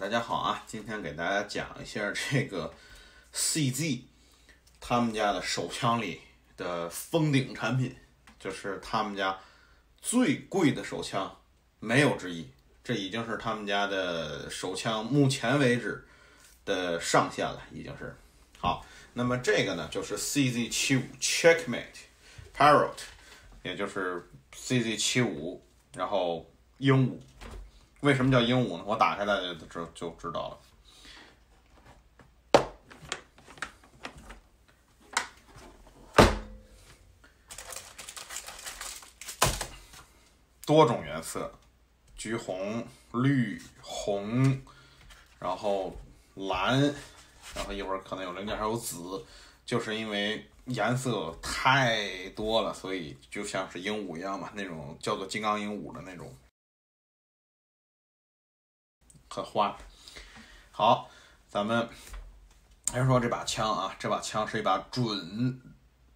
大家好啊！今天给大家讲一下这个 CZ 他们家的手枪里的封顶产品，就是他们家最贵的手枪，没有之一。这已经是他们家的手枪目前为止的上限了，已经是。好，那么这个呢，就是 CZ 七五 Checkmate Parrot，也就是 CZ 七五，然后鹦鹉。为什么叫鹦鹉呢？我打开大家就就知道了。多种颜色，橘红、绿、红，然后蓝，然后一会儿可能有零件还有紫，就是因为颜色太多了，所以就像是鹦鹉一样嘛，那种叫做金刚鹦鹉的那种。很花。好，咱们先说这把枪啊，这把枪是一把准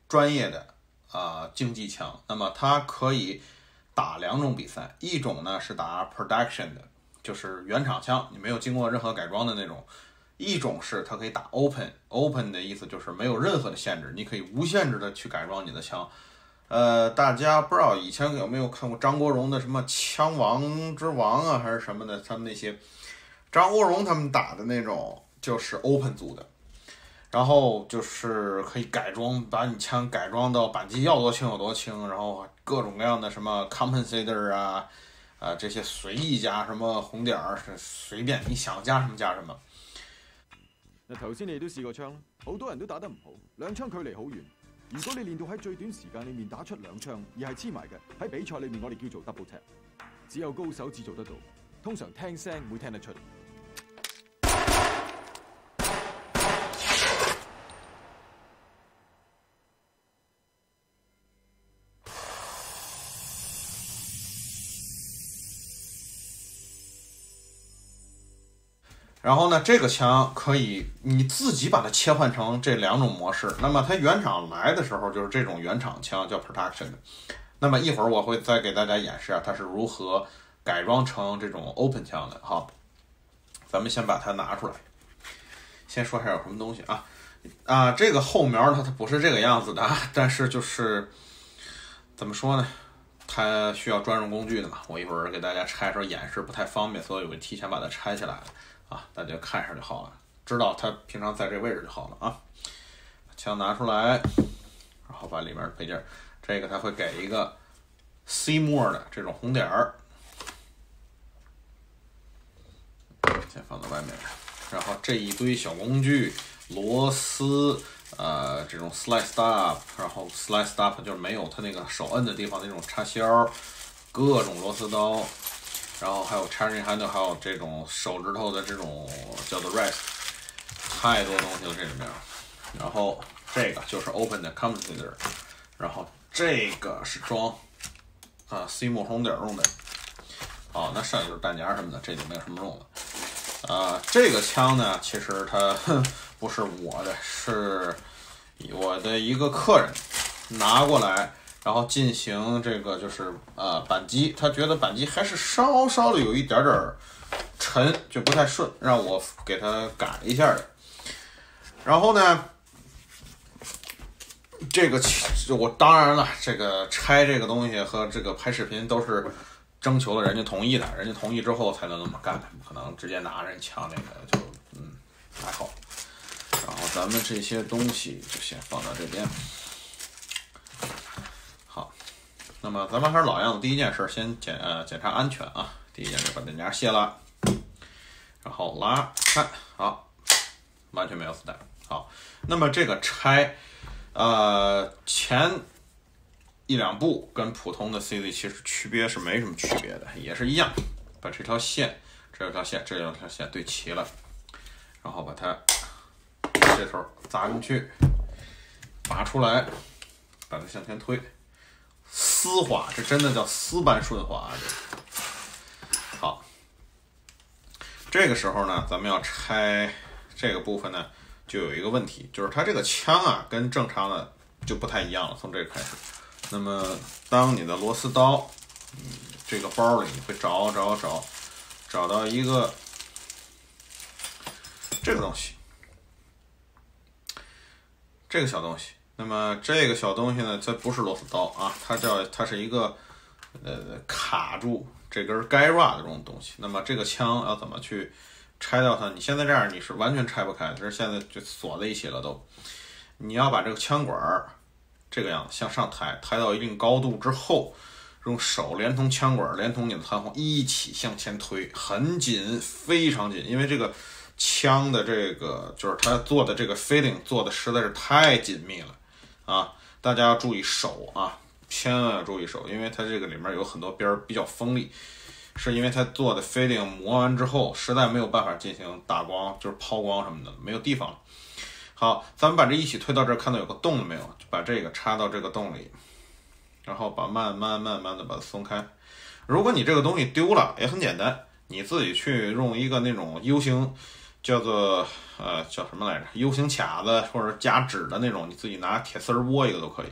专业的啊竞技枪。那么它可以打两种比赛，一种呢是打 production 的，就是原厂枪，你没有经过任何改装的那种；一种是它可以打 open，open 的意思就是没有任何的限制，你可以无限制的去改装你的枪。呃，大家不知道以前有没有看过张国荣的什么《枪王之王》啊，还是什么的，他们那些。张国荣他们打的那种就是 open 组的，然后就是可以改装，把你枪改装到扳机要多轻有多轻，然后各种各样的什么 compensator 啊，啊这些随意加什么红点儿，随便你想加什么加什么。那，头先你都试过枪，好多人都打得唔好，两枪距离好远。如果你练到喺最短时间里面打出两枪，而系黐埋嘅，喺比赛里面我哋叫做 double tap，只有高手至做得到，通常听声会听得出。然后呢，这个枪可以你自己把它切换成这两种模式。那么它原厂来的时候就是这种原厂枪叫 Protection。那么一会儿我会再给大家演示啊，它是如何改装成这种 Open 枪的。好，咱们先把它拿出来，先说一下有什么东西啊啊，这个后苗它它不是这个样子的，但是就是怎么说呢，它需要专用工具的嘛。我一会儿给大家拆的时候演示不太方便，所以我提前把它拆起来了。啊，大家看一下就好了，知道它平常在这位置就好了啊。枪拿出来，然后把里面的配件，这个它会给一个 C 墨的这种红点儿，先放到外面。然后这一堆小工具，螺丝，呃，这种 slide stop，然后 slide stop 就是没有它那个手摁的地方那种插销，各种螺丝刀。然后还有 charging handle，还有这种手指头的这种叫做 rest，太多东西了这里面。然后这个就是 open 的 compensator，然后这个是装啊 C 木红点用的。好，那剩下就是弹夹什么的，这就没有什么用了。啊，这个枪呢，其实它 不是我的，是我的一个客人拿过来。然后进行这个就是呃扳机，他觉得扳机还是稍稍的有一点点沉，就不太顺，让我给他改一下的。然后呢，这个我当然了，这个拆这个东西和这个拍视频都是征求了人家同意的，人家同意之后才能那么干的，不可能直接拿人枪那个就嗯还好。然后咱们这些东西就先放到这边。那么咱们还是老样子，第一件事先检呃检查安全啊。第一件事把弹夹卸了，然后拉开，好，完全没有子弹。好，那么这个拆，呃前一两步跟普通的 CZ 其实区别是没什么区别的，也是一样，把这条线，这条线，这两条线对齐了，然后把它这头砸进去，拔出来，把它向前推。丝滑，这真的叫丝般顺滑。这好，这个时候呢，咱们要拆这个部分呢，就有一个问题，就是它这个枪啊，跟正常的就不太一样了。从这开始，那么当你的螺丝刀，嗯，这个包里你会找找找，找到一个这个东西，这个小东西。那么这个小东西呢，它不是螺丝刀啊，它叫它是一个呃卡住这根 g y r a 的这种东西。那么这个枪要怎么去拆掉它？你现在这样你是完全拆不开，就是现在就锁在一起了都。你要把这个枪管儿这个样子向上抬，抬到一定高度之后，用手连同枪管连同你的弹簧一起向前推，很紧，非常紧，因为这个枪的这个就是它做的这个 fitting 做的实在是太紧密了。啊，大家要注意手啊，千万要注意手，因为它这个里面有很多边儿比较锋利，是因为它做的 fitting 磨完之后，实在没有办法进行打光，就是抛光什么的，没有地方。好，咱们把这一起推到这儿，看到有个洞了没有？就把这个插到这个洞里，然后把慢慢慢慢的把它松开。如果你这个东西丢了，也很简单，你自己去用一个那种 U 型。叫做呃叫什么来着？U 型卡子或者夹纸的那种，你自己拿铁丝窝一个都可以。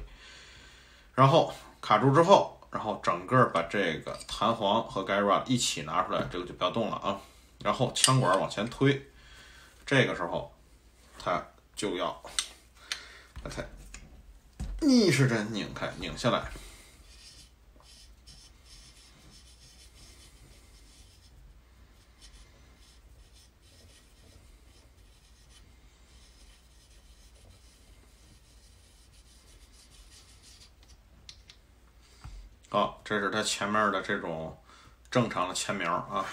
然后卡住之后，然后整个把这个弹簧和 g a r a 一起拿出来，这个就不要动了啊。然后枪管往前推，这个时候它就要把它逆时针拧开，拧下来。好，这是它前面的这种正常的前苗啊，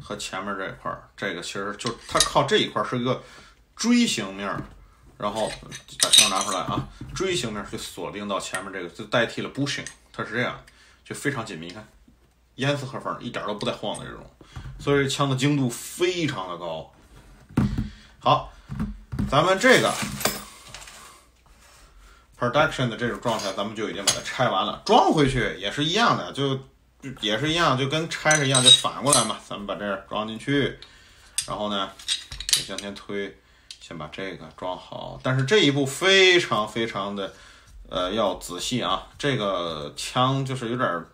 和前面这一块儿，这个其实就它靠这一块是一个锥形面，然后把枪拿出来啊，锥形面去锁定到前面这个，就代替了 bushing，它是这样，就非常紧密，你看严丝合缝，一点都不带晃的这种，所以枪的精度非常的高。好，咱们这个。Production 的这种状态，咱们就已经把它拆完了，装回去也是一样的，就也是一样，就跟拆是一样，就反过来嘛。咱们把这装进去，然后呢，向前推，先把这个装好。但是这一步非常非常的呃要仔细啊，这个枪就是有点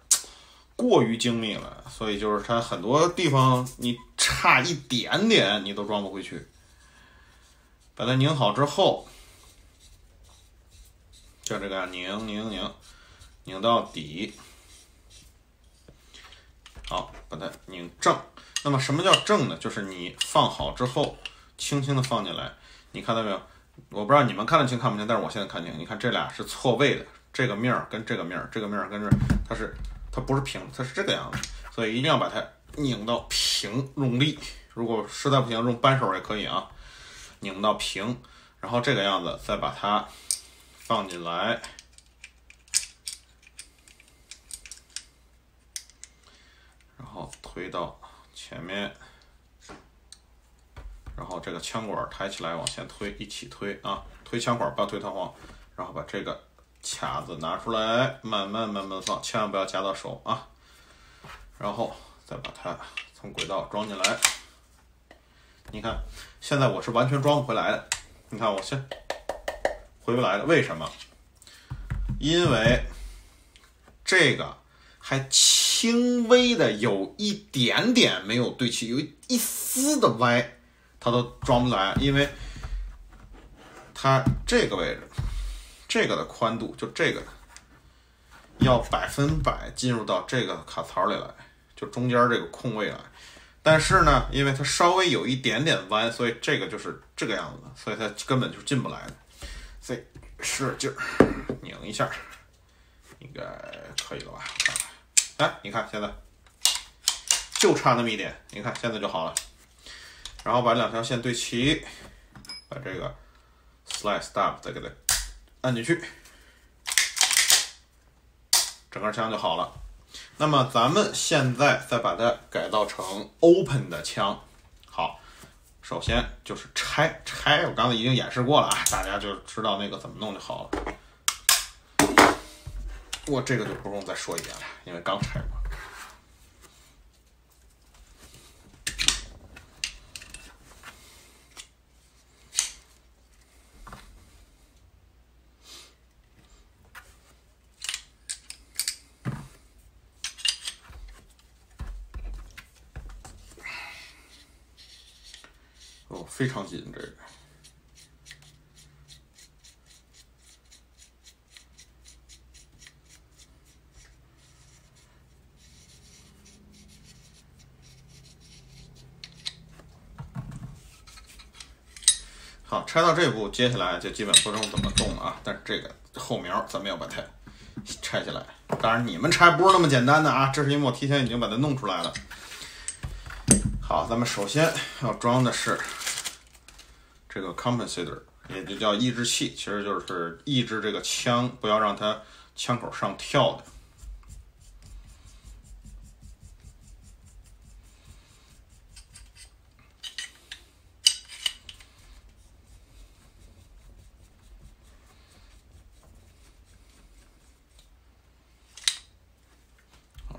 过于精密了，所以就是它很多地方你差一点点你都装不回去。把它拧好之后。就这个拧拧拧，拧到底，好，把它拧正。那么什么叫正呢？就是你放好之后，轻轻的放进来。你看到没有？我不知道你们看得清看不清，但是我现在看清。你看这俩是错位的，这个面儿跟这个面儿，这个面儿跟这，它是它不是平，它是这个样子。所以一定要把它拧到平，用力。如果实在不行，用扳手也可以啊。拧到平，然后这个样子，再把它。放进来，然后推到前面，然后这个枪管抬起来往前推，一起推啊！推枪管不要推弹簧，然后把这个卡子拿出来，慢慢慢慢放，千万不要夹到手啊！然后再把它从轨道装进来。你看，现在我是完全装不回来的。你看，我先。回不来了，为什么？因为这个还轻微的有一点点没有对齐，有一丝的歪，它都装不来。因为它这个位置，这个的宽度就这个要百分百进入到这个卡槽里来，就中间这个空位来。但是呢，因为它稍微有一点点弯，所以这个就是这个样子，所以它根本就进不来的。使劲儿拧一下，应该可以了吧？哎，你看现在就差那么一点，你看现在就好了。然后把两条线对齐，把这个 slide stop 再给它按进去，整个枪就好了。那么咱们现在再把它改造成 open 的枪，好。首先就是拆拆，我刚才已经演示过了啊，大家就知道那个怎么弄就好了。我这个就不用再说一遍了，因为刚拆过。非常紧这个。好，拆到这步，接下来就基本不用怎么动了啊。但是这个后苗咱们要把它拆下来。当然你们拆不是那么简单的啊，这是因为我提前已经把它弄出来了。好，咱们首先要装的是 compensator，也就叫抑制器，其实就是抑制这个枪不要让它枪口上跳的。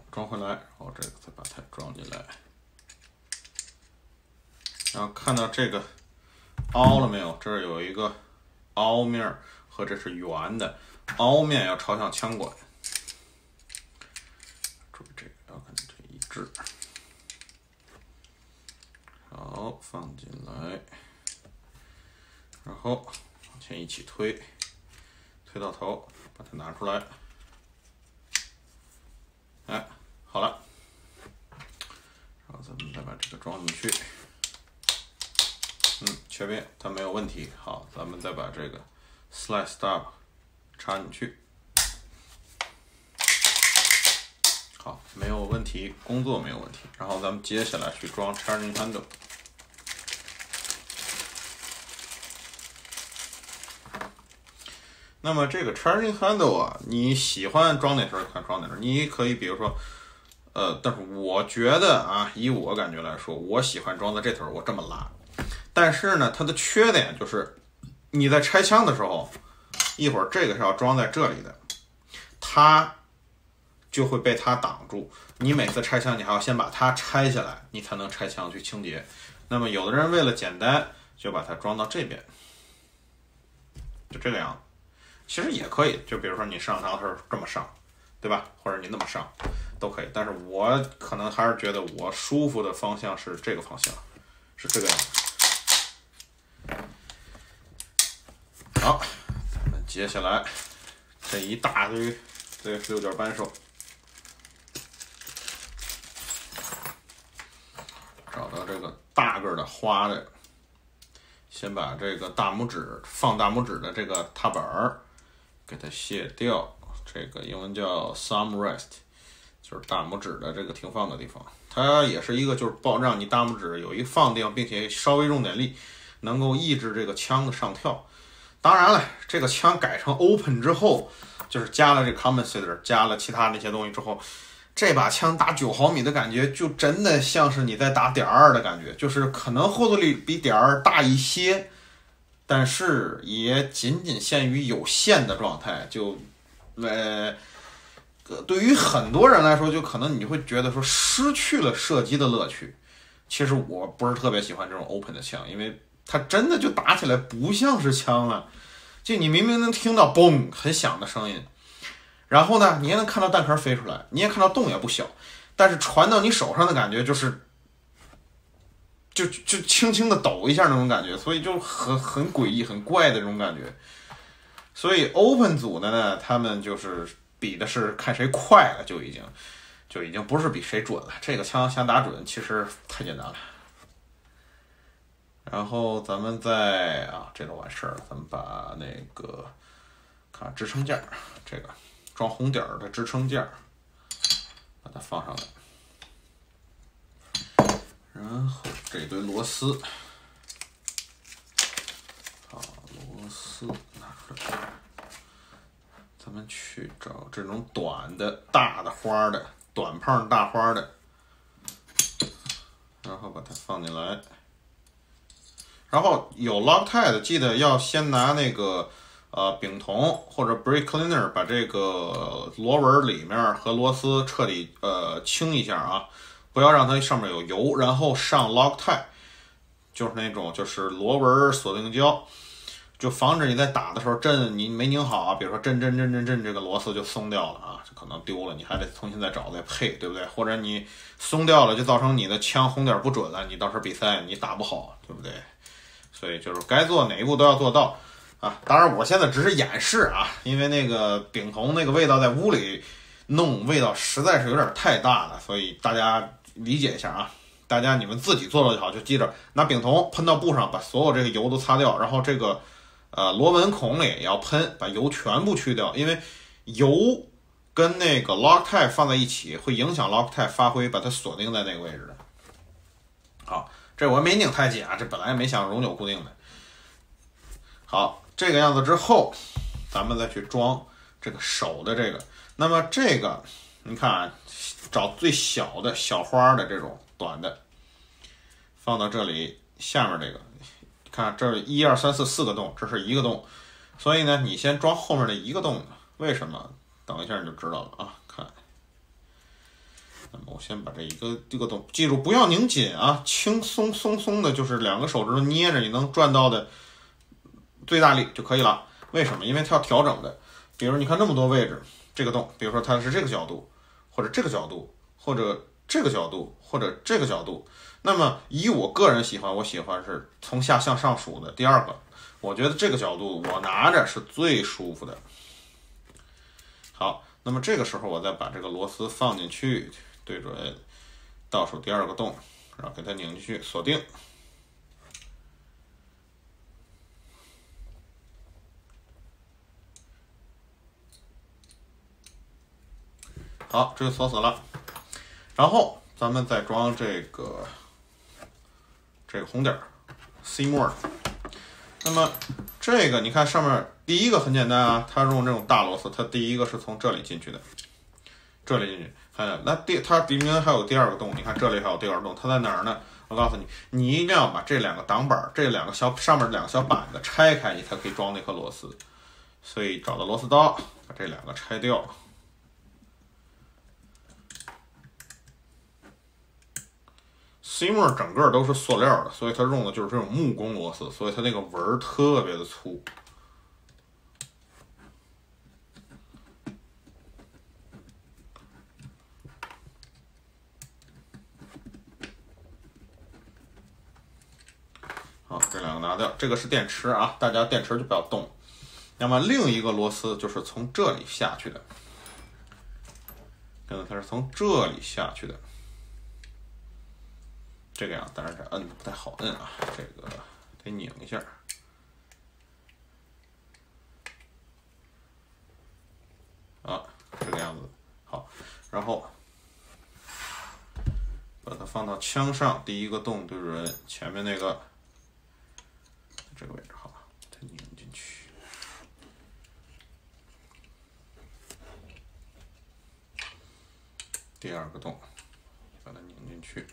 装回来，然后这个再把它装进来，然后看到这个凹了没有？这儿有一个凹面和这是圆的，凹面要朝向枪管，注意这个要跟这一致。好，放进来，然后往前一起推，推到头，把它拿出来，哎。好了，然后咱们再把这个装进去。嗯，确定它没有问题。好，咱们再把这个 slide stop 插进去。好，没有问题，工作没有问题。然后咱们接下来去装 charging handle。那么这个 charging handle 啊，你喜欢装哪头就装哪头。你可以比如说。呃，但是我觉得啊，以我感觉来说，我喜欢装在这头，我这么拉。但是呢，它的缺点就是，你在拆枪的时候，一会儿这个是要装在这里的，它就会被它挡住。你每次拆枪，你还要先把它拆下来，你才能拆枪去清洁。那么有的人为了简单，就把它装到这边，就这个样子。其实也可以，就比如说你上膛是这么上，对吧？或者你那么上。都可以，但是我可能还是觉得我舒服的方向是这个方向，是这个样子。好，咱们接下来这一大堆这六角扳手，找到这个大个的花的，先把这个大拇指放大拇指的这个踏板儿给它卸掉，这个英文叫 thumb rest。就是大拇指的这个停放的地方，它也是一个就是保障你大拇指有一放地方，并且稍微用点力，能够抑制这个枪的上跳。当然了，这个枪改成 open 之后，就是加了这 compensator，加了其他那些东西之后，这把枪打九毫米的感觉，就真的像是你在打点二的感觉，就是可能后坐力比点二大一些，但是也仅仅限于有限的状态，就呃。对于很多人来说，就可能你会觉得说失去了射击的乐趣。其实我不是特别喜欢这种 open 的枪，因为它真的就打起来不像是枪了。就你明明能听到嘣很响的声音，然后呢，你也能看到弹壳飞出来，你也看到洞也不小，但是传到你手上的感觉就是，就就轻轻的抖一下那种感觉，所以就很很诡异、很怪的这种感觉。所以 open 组的呢，他们就是。比的是看谁快了，就已经就已经不是比谁准了。这个枪想打准，其实太简单了。然后咱们再啊，这都完事儿了。咱们把那个看支撑件，这个装红点儿的支撑件，把它放上来。然后这堆螺丝，螺丝拿出来。咱们去找这种短的、大的花的、短胖大花的，然后把它放进来。然后有 Loctite，记得要先拿那个呃丙酮或者 Break Cleaner 把这个螺纹里面和螺丝彻底呃清一下啊，不要让它上面有油。然后上 Loctite，就是那种就是螺纹锁定胶。就防止你在打的时候震你没拧好啊，比如说震震震震震，这个螺丝就松掉了啊，就可能丢了，你还得重新再找再配，对不对？或者你松掉了，就造成你的枪红点不准了，你到时候比赛你打不好，对不对？所以就是该做哪一步都要做到啊。当然，我现在只是演示啊，因为那个丙酮那个味道在屋里弄，味道实在是有点太大了，所以大家理解一下啊。大家你们自己做了就好，就记着拿丙酮喷到布上，把所有这个油都擦掉，然后这个呃螺纹孔里也要喷，把油全部去掉，因为油跟那个 Loctite 放在一起会影响 Loctite 发挥，把它锁定在那个位置的。好，这我没拧太紧啊，这本来也没想永久固定的。好，这个样子之后，咱们再去装这个手的这个。那么这个你看啊，找最小的小花的这种。短的放到这里，下面这个，看这一二三四四个洞，这是一个洞，所以呢，你先装后面的一个洞，为什么？等一下你就知道了啊。那么我先把这一个这个洞，记住不要拧紧啊，轻松松松的，就是两个手指头捏着，你能转到的最大力就可以了。为什么？因为它要调整的，比如你看那么多位置，这个洞，比如说它是这个角度，或者这个角度，或者。这个角度或者这个角度，那么以我个人喜欢，我喜欢是从下向上数的第二个。我觉得这个角度我拿着是最舒服的。好，那么这个时候我再把这个螺丝放进去，对准倒数第二个洞，然后给它拧进去，锁定。好，这就锁死了。然后咱们再装这个这个红点儿，C more。那么这个你看上面第一个很简单啊，它用这种大螺丝，它第一个是从这里进去的，这里进去。哎，那第它明明还有第二个洞，你看这里还有第二个洞，它在哪儿呢？我告诉你，你一定要把这两个挡板，这两个小上面两个小板子拆开，你才可以装那颗螺丝。所以找到螺丝刀，把这两个拆掉。C 膜整个都是塑料的，所以它用的就是这种木工螺丝，所以它那个纹儿特别的粗。好，这两个拿掉，这个是电池啊，大家电池就不要动。那么另一个螺丝就是从这里下去的，看到它是从这里下去的。这个样，但是摁不太好摁啊，这个得拧一下。啊，这个样子，好，然后把它放到枪上，第一个洞对准前面那个这个位置，好，再拧进去。第二个洞，把它拧进去。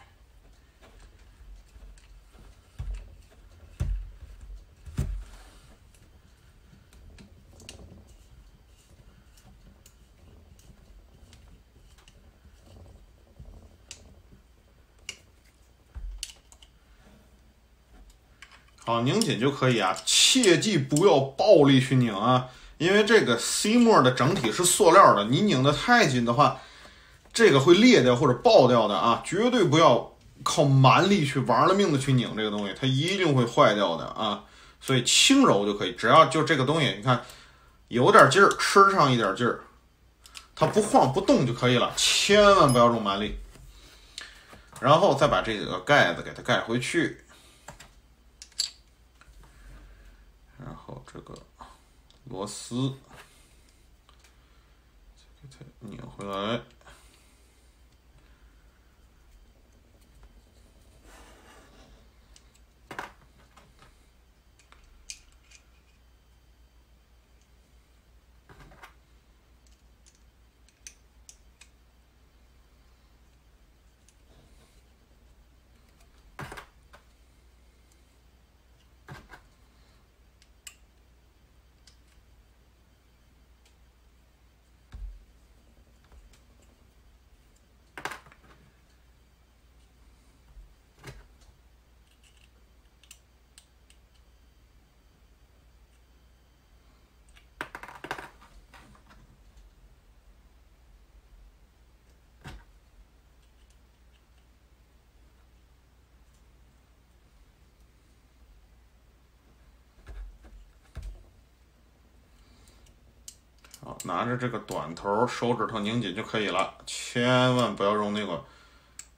好，拧紧就可以啊，切记不要暴力去拧啊，因为这个 C 膜的整体是塑料的，你拧的太紧的话，这个会裂掉或者爆掉的啊，绝对不要靠蛮力去玩了命的去拧这个东西，它一定会坏掉的啊，所以轻柔就可以，只要就这个东西，你看有点劲儿，吃上一点劲儿，它不晃不动就可以了，千万不要用蛮力，然后再把这个盖子给它盖回去。然后这个螺丝再给它拧回来。拿着这个短头手指头拧紧就可以了，千万不要用那个，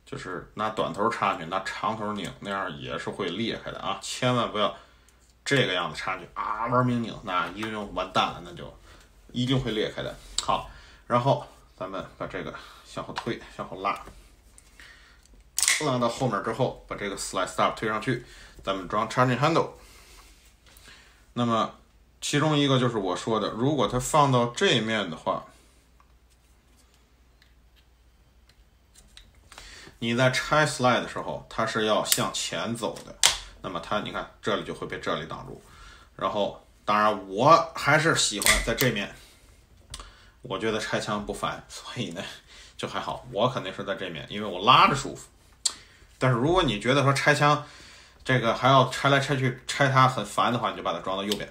就是拿短头插去，拿长头拧，那样也是会裂开的啊！千万不要这个样子插去啊，玩命拧，那一定完蛋了，那就一定会裂开的。好，然后咱们把这个向后推，向后拉，拉到后面之后，把这个 slide stop 推上去，咱们装 charging handle。那么。其中一个就是我说的，如果它放到这面的话，你在拆 slide 的时候，它是要向前走的。那么它，你看这里就会被这里挡住。然后，当然我还是喜欢在这面，我觉得拆枪不烦，所以呢就还好。我肯定是在这面，因为我拉着舒服。但是如果你觉得说拆枪这个还要拆来拆去，拆它很烦的话，你就把它装到右边。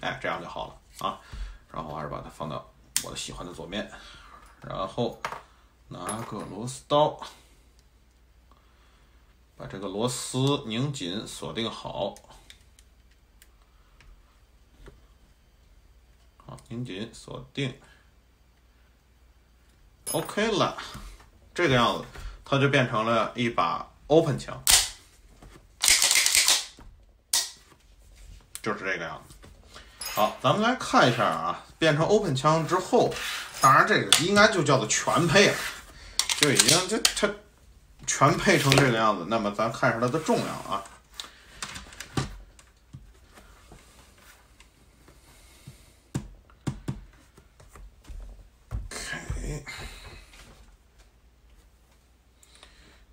哎，这样就好了啊，然后还是把它放到我的喜欢的左面，然后拿个螺丝刀，把这个螺丝拧紧，锁定好，好，拧紧，锁定，OK 了，这个样子，它就变成了一把 open 枪，就是这个样子。好，咱们来看一下啊，变成 open 枪之后，当然这个应该就叫做全配了，就已经就它全配成这个样子。那么咱看一下它的重量啊。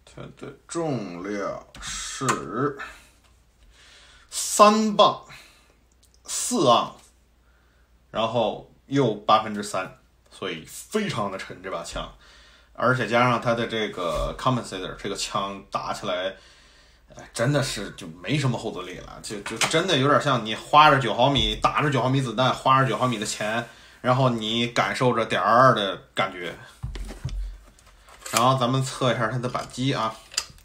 它的重量是三磅。四盎，然后又八分之三，所以非常的沉这把枪，而且加上它的这个 compensator，这个枪打起来，哎，真的是就没什么后坐力了，就就真的有点像你花着九毫米打着九毫米子弹，花着九毫米的钱，然后你感受着点二的感觉。然后咱们测一下它的扳机啊。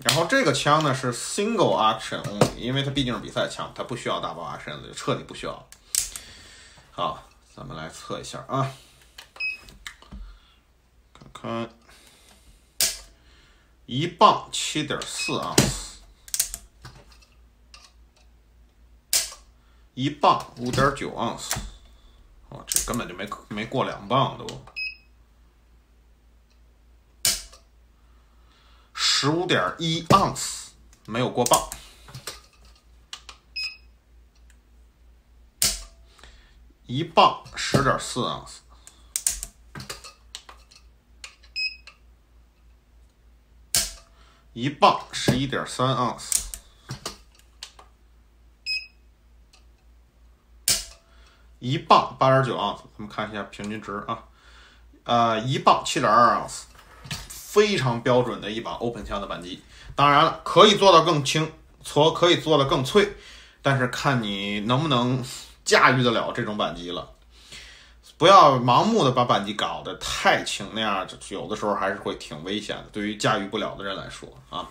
然后这个枪呢是 single action only，因为它毕竟是比赛枪，它不需要 double action，彻底不需要。好，咱们来测一下啊，看看，一磅七点四盎司，一磅五点九盎司，哦，这根本就没没过两磅都。十五点一盎司，没有过磅。一磅十点四盎司，一磅十一点三盎司，一磅八点九盎司。咱们看一下平均值啊，呃，一磅七点二盎司。非常标准的一把 open 枪的扳机，当然了，可以做到更轻，搓可以做的更脆，但是看你能不能驾驭得了这种扳机了。不要盲目的把扳机搞得太轻，那样有的时候还是会挺危险的，对于驾驭不了的人来说啊。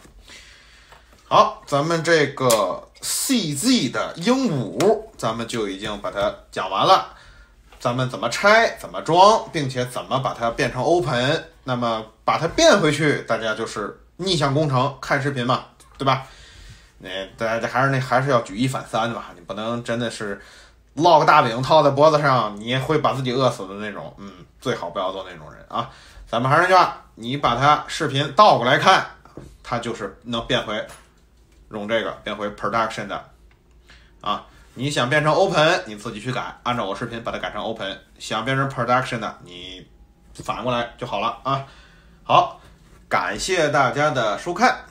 好，咱们这个 CZ 的鹦鹉，咱们就已经把它讲完了。咱们怎么拆，怎么装，并且怎么把它变成 open，那么把它变回去，大家就是逆向工程，看视频嘛，对吧？那大家还是那还是要举一反三吧，你不能真的是烙个大饼套在脖子上，你会把自己饿死的那种。嗯，最好不要做那种人啊。咱们还是那句话，你把它视频倒过来看，它就是能变回用这个变回 production 的啊。你想变成 open，你自己去改，按照我视频把它改成 open。想变成 production 的，你反过来就好了啊。好，感谢大家的收看。